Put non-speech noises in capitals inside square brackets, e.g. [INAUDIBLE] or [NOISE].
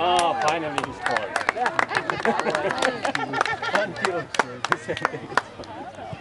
Oh, finally he scored. [LAUGHS] [LAUGHS]